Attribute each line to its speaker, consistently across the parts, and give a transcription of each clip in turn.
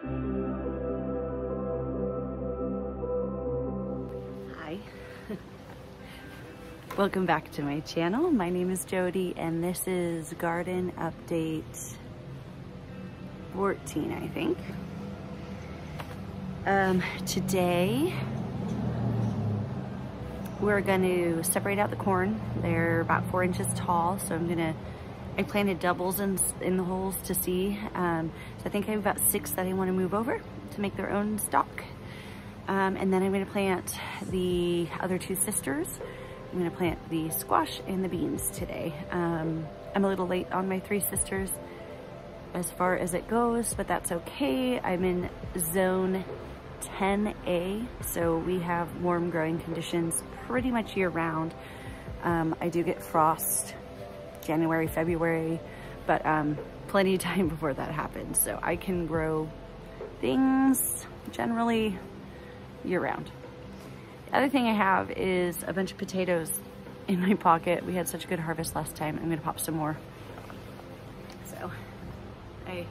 Speaker 1: Hi. Welcome back to my channel. My name is Jody and this is garden update 14, I think. Um, today we're going to separate out the corn. They're about four inches tall, so I'm going to I planted doubles in, in the holes to see. Um, so I think I have about six that I want to move over to make their own stock. Um, and then I'm going to plant the other two sisters. I'm going to plant the squash and the beans today. Um, I'm a little late on my three sisters as far as it goes, but that's okay. I'm in zone 10A, so we have warm growing conditions pretty much year round. Um, I do get frost January, February, but um, plenty of time before that happens. So I can grow things generally year round. The other thing I have is a bunch of potatoes in my pocket. We had such a good harvest last time. I'm gonna pop some more. So I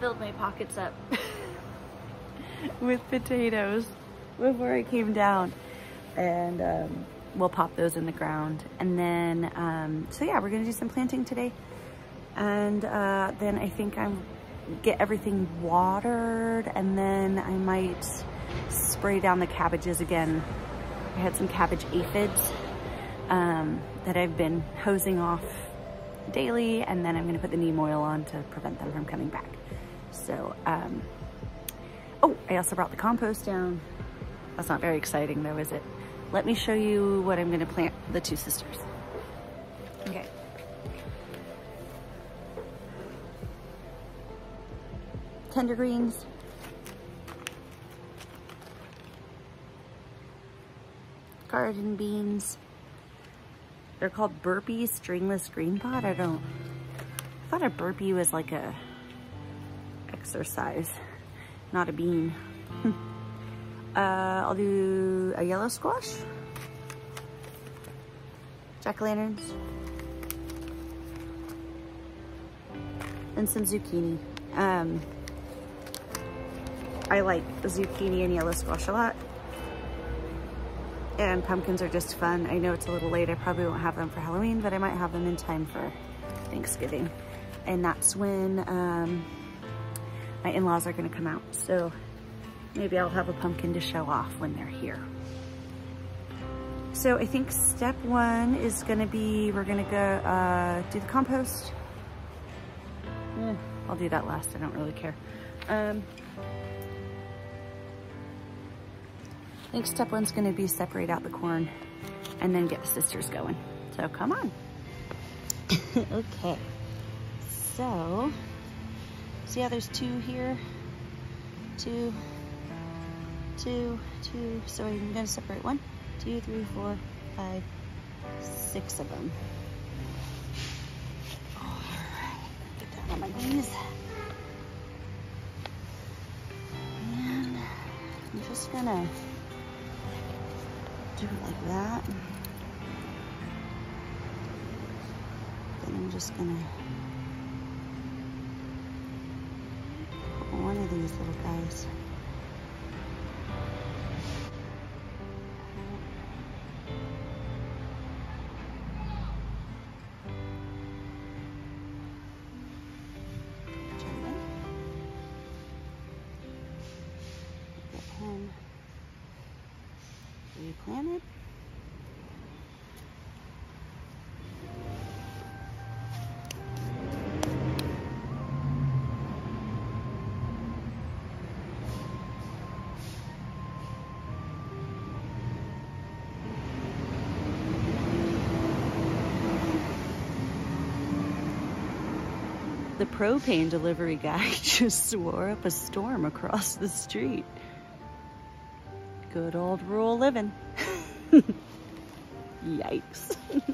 Speaker 1: filled my pockets up with potatoes before I came down. And um, we'll pop those in the ground. And then, um, so yeah, we're gonna do some planting today. And uh, then I think I'm get everything watered and then I might spray down the cabbages again. I had some cabbage aphids um, that I've been hosing off daily and then I'm gonna put the neem oil on to prevent them from coming back. So, um, oh, I also brought the compost down. That's not very exciting though, is it? Let me show you what I'm gonna plant the two sisters. Okay. Tender greens. Garden beans. They're called burpee stringless green pod. I don't, I thought a burpee was like a exercise, not a bean. Uh, I'll do a yellow squash, jack-o'-lanterns, and some zucchini. Um, I like zucchini and yellow squash a lot. And pumpkins are just fun. I know it's a little late. I probably won't have them for Halloween, but I might have them in time for Thanksgiving. And that's when um, my in-laws are gonna come out. So maybe I'll have a pumpkin to show off when they're here. So I think step one is gonna be, we're gonna go uh, do the compost. Eh, I'll do that last, I don't really care. Um, I think step one's gonna be separate out the corn and then get the sisters going. So come on. okay, so, see how there's two here? Two, two, two. So I'm gonna separate one, two, three, four, five, six of them. My knees. And I'm just gonna do it like that. Then I'm just gonna put one of these little guys propane delivery guy just swore up a storm across the street. Good old rural living. Yikes.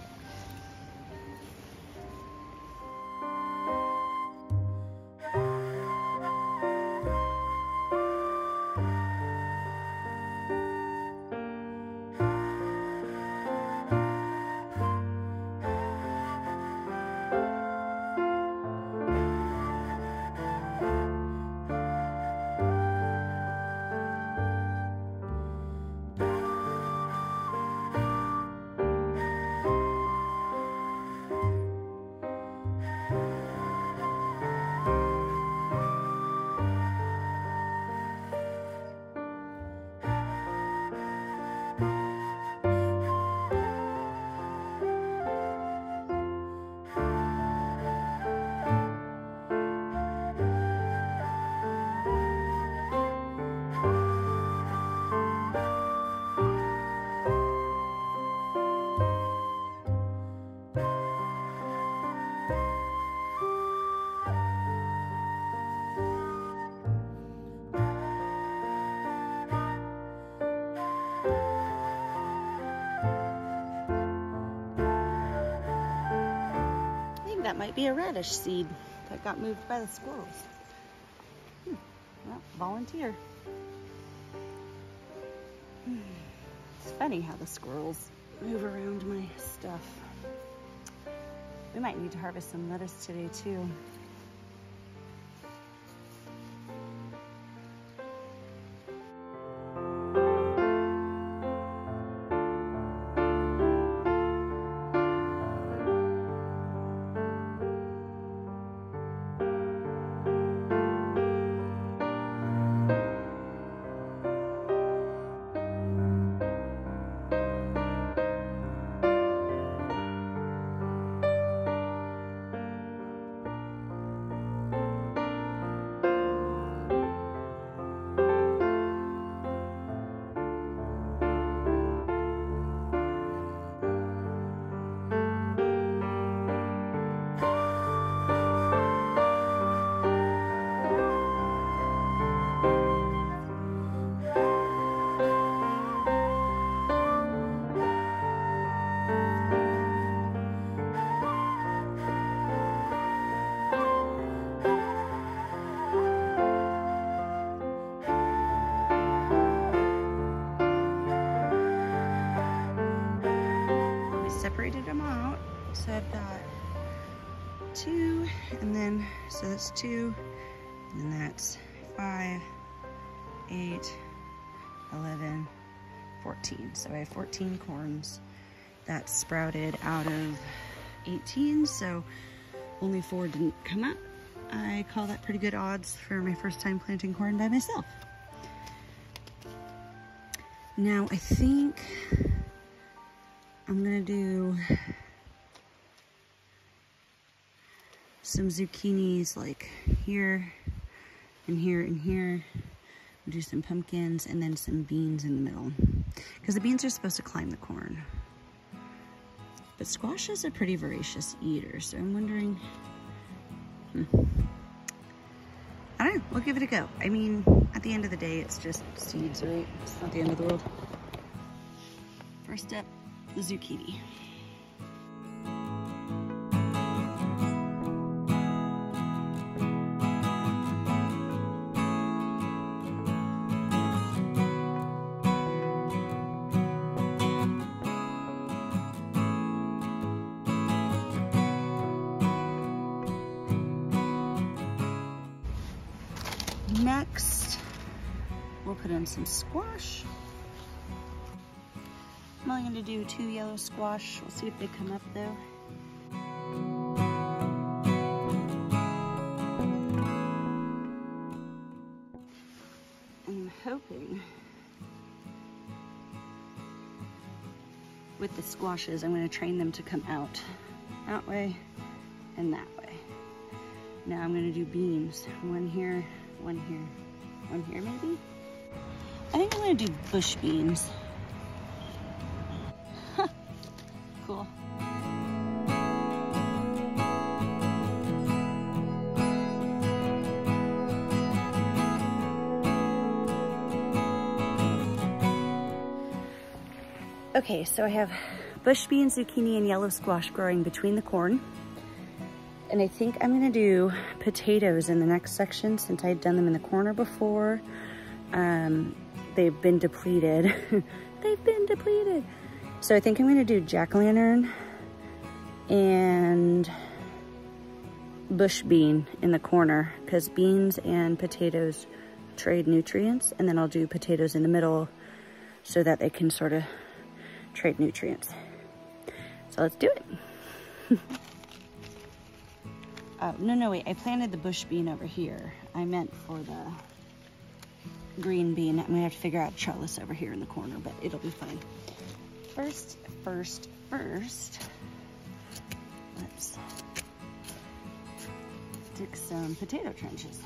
Speaker 1: might be a radish seed that got moved by the squirrels. Hmm. Well, volunteer. Hmm. It's funny how the squirrels move around my stuff. We might need to harvest some lettuce today too. So that's two, and that's five, eight, 11, 14. So I have 14 corns that sprouted out of 18, so only four didn't come up. I call that pretty good odds for my first time planting corn by myself. Now I think I'm gonna do some zucchinis like here and here and here. We'll do some pumpkins and then some beans in the middle. Because the beans are supposed to climb the corn. But squash is a pretty voracious eater, so I'm wondering... Hmm. I don't know, we'll give it a go. I mean, at the end of the day, it's just seeds, right? It's not the end of the world. First up, the zucchini. Some squash. I'm only gonna do two yellow squash. We'll see if they come up though. I'm hoping with the squashes, I'm gonna train them to come out that way and that way. Now I'm gonna do beans. One here, one here, one here maybe? I think I'm gonna do bush beans. cool. Okay, so I have bush beans, zucchini, and yellow squash growing between the corn. And I think I'm gonna do potatoes in the next section since I'd done them in the corner before. Um, they've been depleted. they've been depleted. So I think I'm gonna do jack-o'-lantern and bush bean in the corner because beans and potatoes trade nutrients and then I'll do potatoes in the middle so that they can sort of trade nutrients. So let's do it. Oh, no, no, wait. I planted the bush bean over here. I meant for the green bean. I'm to have to figure out trellis over here in the corner, but it'll be fine. First, first, first, let's stick some potato trenches.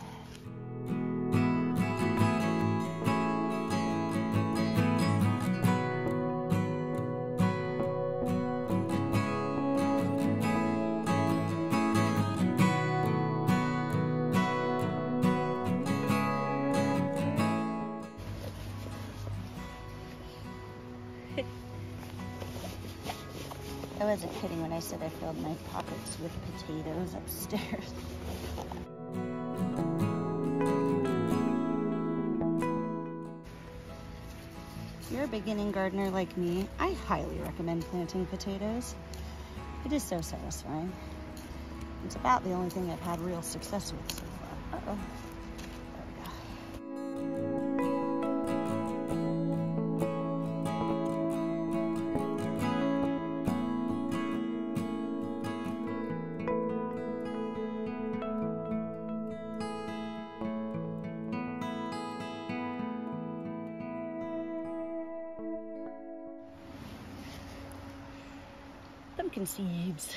Speaker 1: I wasn't kidding when I said I filled my pockets with potatoes upstairs. If you're a beginning gardener like me, I highly recommend planting potatoes. It is so satisfying. It's about the only thing I've had real success with so far. Uh -oh. Pumpkin seeds.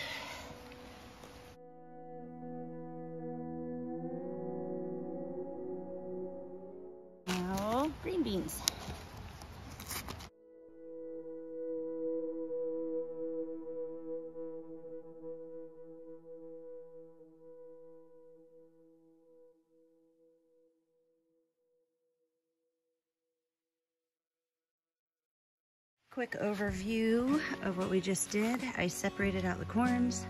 Speaker 1: Now, green beans. Quick overview of what we just did. I separated out the corns,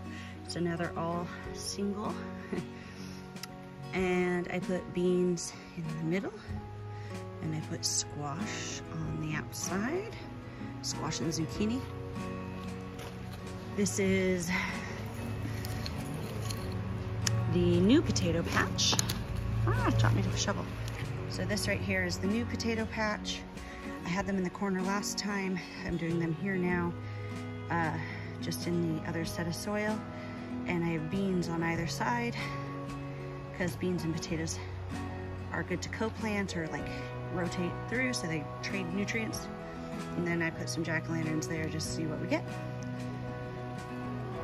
Speaker 1: so now they're all single. and I put beans in the middle, and I put squash on the outside, squash and zucchini. This is the new potato patch. Ah, taught me to shovel. So this right here is the new potato patch. I had them in the corner last time. I'm doing them here now, uh, just in the other set of soil. And I have beans on either side because beans and potatoes are good to co-plant or like rotate through so they trade nutrients. And then I put some jack-o'-lanterns there just to see what we get.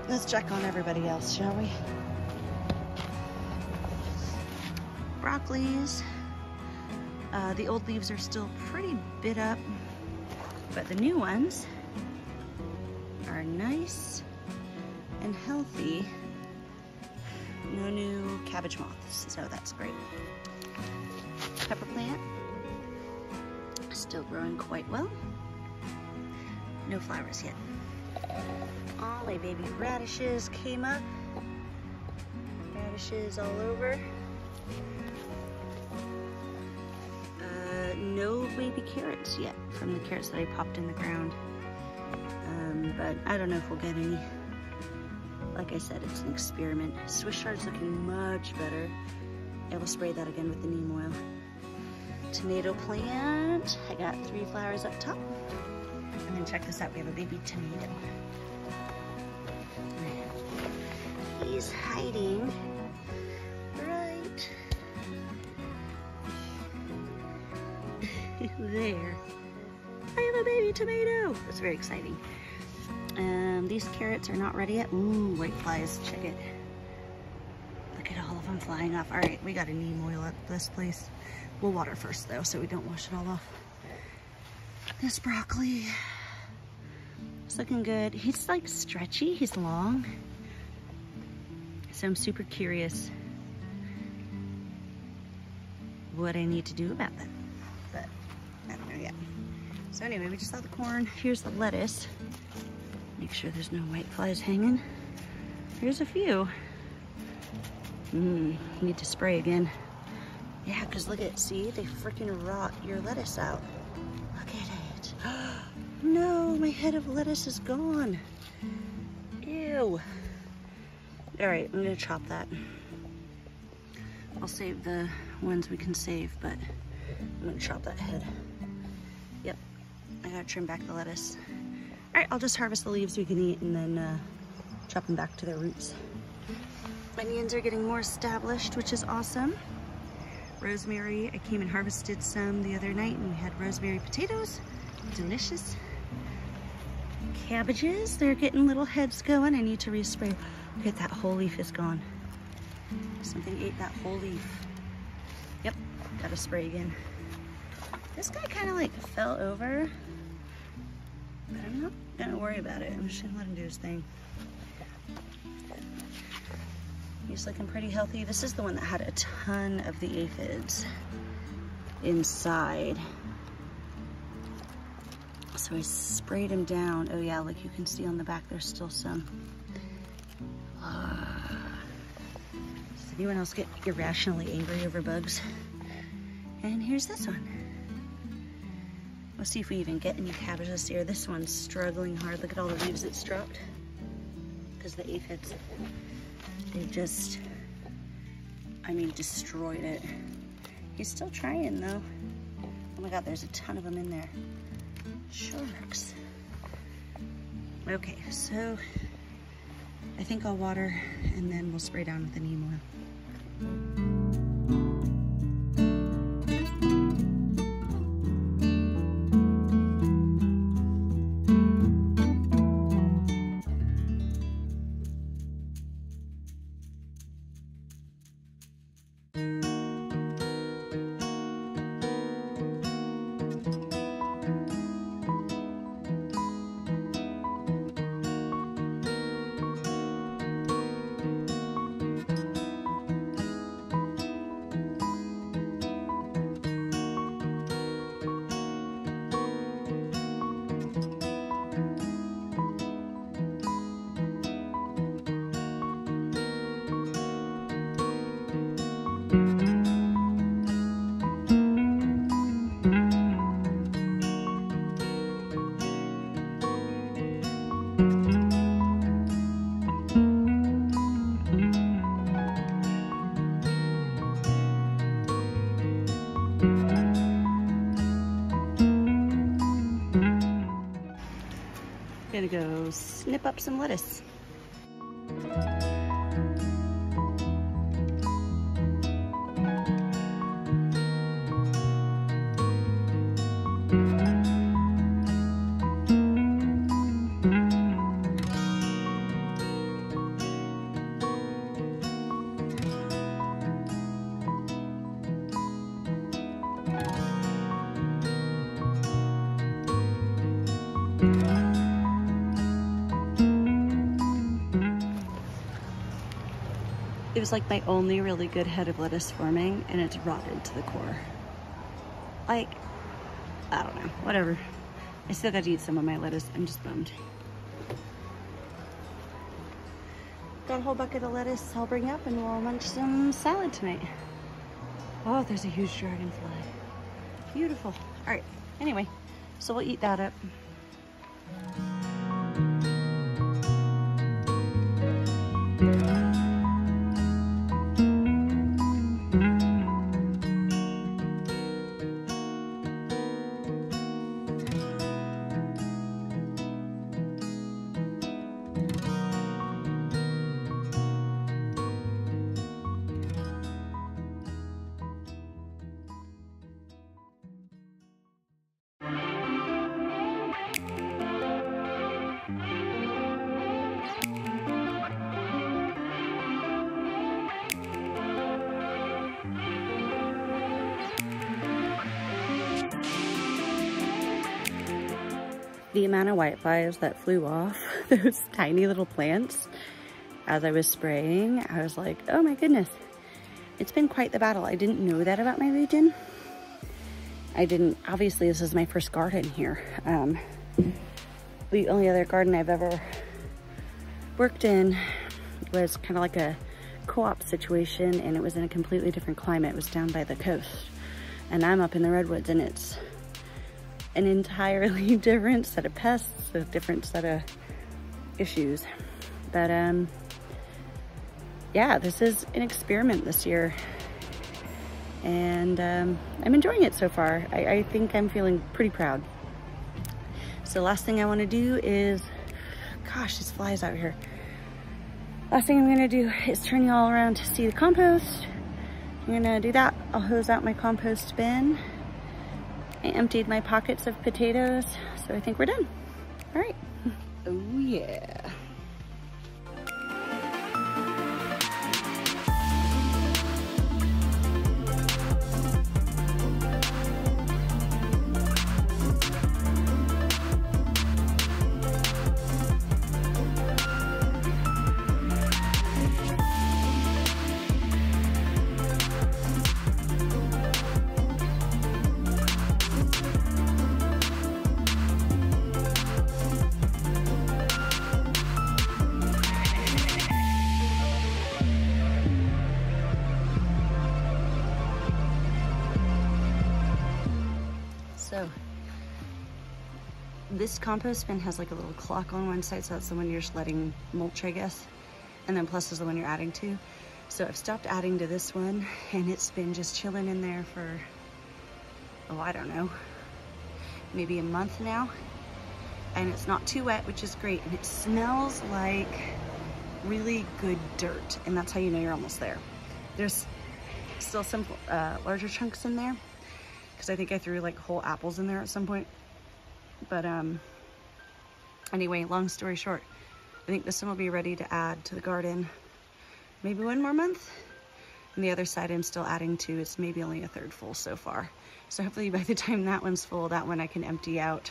Speaker 1: Let's check on everybody else, shall we? Broccolis, uh, the old leaves are still pretty bit up, but the new ones are nice and healthy. No new cabbage moths, so that's great. Pepper plant, still growing quite well. No flowers yet. All my baby radishes came up. Radishes all over. No baby carrots yet from the carrots that I popped in the ground. Um, but I don't know if we'll get any. Like I said, it's an experiment. Swiss chard's looking much better. I will spray that again with the neem oil. Tomato plant. I got three flowers up top. And then check this out, we have a baby tomato. He's hiding there. I have a baby tomato. That's very exciting. Um, these carrots are not ready yet. Ooh, white flies, check it. Look at all of them flying off. All right, we got a neem oil at this place. We'll water first though, so we don't wash it all off. This broccoli, it's looking good. He's like stretchy, he's long. So I'm super curious what I need to do about that. So anyway, we just saw the corn. Here's the lettuce. Make sure there's no white flies hanging. Here's a few. Mmm, need to spray again. Yeah, because look at, see, they freaking rot your lettuce out. Look at it. no, my head of lettuce is gone. Ew. All right, I'm gonna chop that. I'll save the ones we can save, but I'm gonna chop that head. Gotta trim back the lettuce. All right, I'll just harvest the leaves we can eat and then uh, chop them back to their roots. Onions are getting more established, which is awesome. Rosemary, I came and harvested some the other night and we had rosemary potatoes. Delicious. Cabbages, they're getting little heads going. I need to respray. Look at that whole leaf is gone. Something ate that whole leaf. Yep, gotta spray again. This guy kind of like fell over, Not worry about it. I'm just gonna let him do his thing. He's looking pretty healthy. This is the one that had a ton of the aphids inside. So I sprayed him down. Oh yeah, like you can see on the back, there's still some. Does anyone else get irrationally angry over bugs? And here's this one. Let's see if we even get any cabbage this year. This one's struggling hard. Look at all the leaves it's dropped. Because the aphids, they just, I mean, destroyed it. He's still trying though. Oh my God, there's a ton of them in there. Sharks. Okay, so I think I'll water and then we'll spray down with the neem oil. Gonna go snip up some lettuce. It like my only really good head of lettuce forming and it's rotted to the core. Like, I don't know, whatever. I still got to eat some of my lettuce. I'm just bummed. Got a whole bucket of lettuce I'll bring up and we'll munch some salad tonight. Oh, there's a huge dragonfly. Beautiful. All right, anyway, so we'll eat that up. The amount of whiteflies that flew off those tiny little plants as I was spraying, I was like, oh my goodness, it's been quite the battle. I didn't know that about my region. I didn't, obviously this is my first garden here. Um, the only other garden I've ever worked in was kind of like a co-op situation and it was in a completely different climate. It was down by the coast and I'm up in the redwoods and it's an entirely different set of pests, a different set of issues. But um, yeah, this is an experiment this year. And um, I'm enjoying it so far. I, I think I'm feeling pretty proud. So last thing I wanna do is, gosh, this flies out here. Last thing I'm gonna do is turn you all around to see the compost. I'm gonna do that. I'll hose out my compost bin I emptied my pockets of potatoes, so I think we're done. All right. Oh yeah. Compost bin has like a little clock on one side, so that's the one you're just letting mulch, I guess. And then plus is the one you're adding to. So I've stopped adding to this one and it's been just chilling in there for, oh, I don't know, maybe a month now. And it's not too wet, which is great. And it smells like really good dirt. And that's how you know you're almost there. There's still some uh, larger chunks in there because I think I threw like whole apples in there at some point. But um, anyway, long story short, I think this one will be ready to add to the garden maybe one more month. And the other side I'm still adding to, it's maybe only a third full so far. So hopefully by the time that one's full, that one I can empty out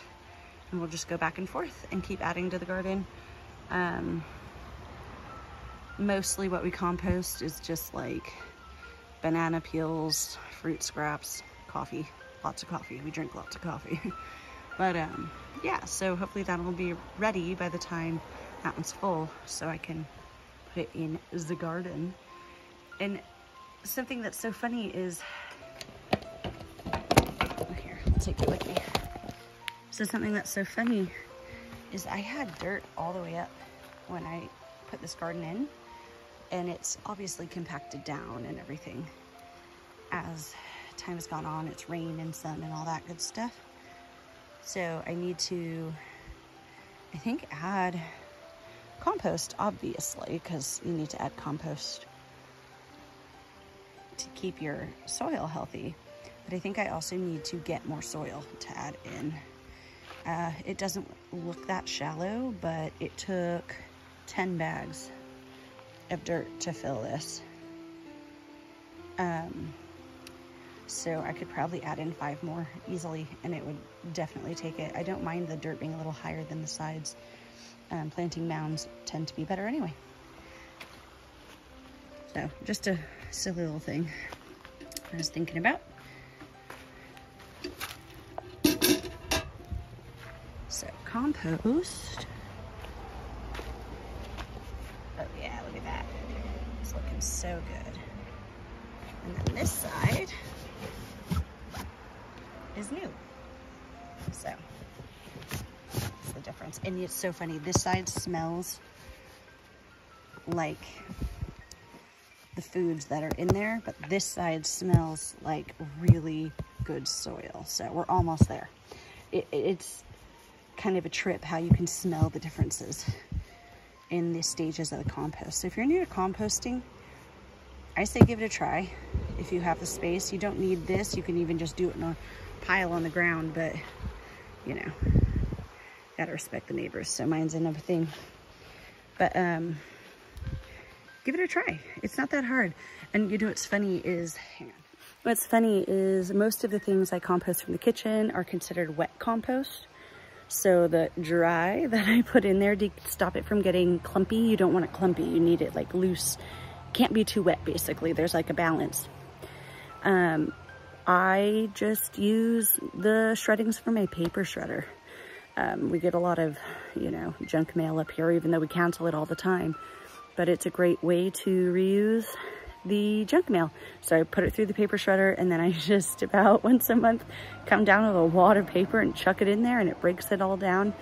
Speaker 1: and we'll just go back and forth and keep adding to the garden. Um, mostly what we compost is just like banana peels, fruit scraps, coffee, lots of coffee. We drink lots of coffee. but um, yeah, so hopefully that will be ready by the time that one's full so I can put it in the garden. And something that's so funny is, here, I'll take it with me. So something that's so funny is I had dirt all the way up when I put this garden in and it's obviously compacted down and everything as time has gone on it's rain and sun and all that good stuff so I need to I think add compost obviously because you need to add compost to keep your soil healthy but I think I also need to get more soil to add in uh, it doesn't look that shallow but it took 10 bags of dirt to fill this. Um, so I could probably add in five more easily and it would definitely take it. I don't mind the dirt being a little higher than the sides. Um, planting mounds tend to be better anyway. So just a silly little thing I was thinking about. So compost. Oh yeah, look at that. It's looking so good. And then this side is new. So that's the difference. And it's so funny. This side smells like the foods that are in there, but this side smells like really good soil. So we're almost there. It, it's kind of a trip how you can smell the differences in the stages of the compost. So if you're new to composting, I say give it a try if you have the space. You don't need this. You can even just do it in a pile on the ground, but you know, gotta respect the neighbors. So mine's another thing. But um, give it a try. It's not that hard. And you know what's funny is, what's funny is most of the things I compost from the kitchen are considered wet compost. So the dry that I put in there to stop it from getting clumpy, you don't want it clumpy. You need it like loose can't be too wet basically. There's like a balance. Um, I just use the shreddings from my paper shredder. Um, we get a lot of, you know, junk mail up here, even though we cancel it all the time. But it's a great way to reuse the junk mail. So I put it through the paper shredder and then I just about once a month come down with a wad of paper and chuck it in there and it breaks it all down.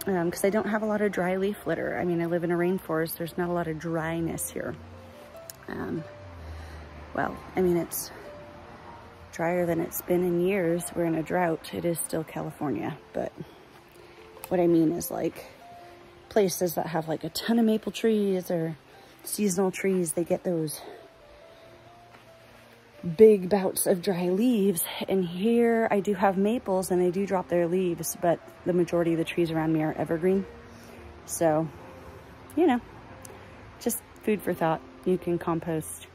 Speaker 1: Because um, I don't have a lot of dry leaf litter. I mean, I live in a rainforest. There's not a lot of dryness here. Um, well, I mean, it's drier than it's been in years. We're in a drought. It is still California, but what I mean is like places that have like a ton of maple trees or seasonal trees, they get those big bouts of dry leaves. And here I do have maples and they do drop their leaves, but the majority of the trees around me are evergreen. So, you know, just food for thought you can compost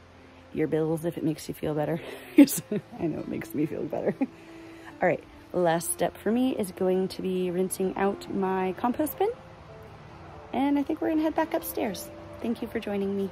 Speaker 1: your bills if it makes you feel better. I know it makes me feel better. All right, last step for me is going to be rinsing out my compost bin. And I think we're gonna head back upstairs. Thank you for joining me.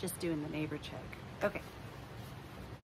Speaker 1: Just doing the neighbor check.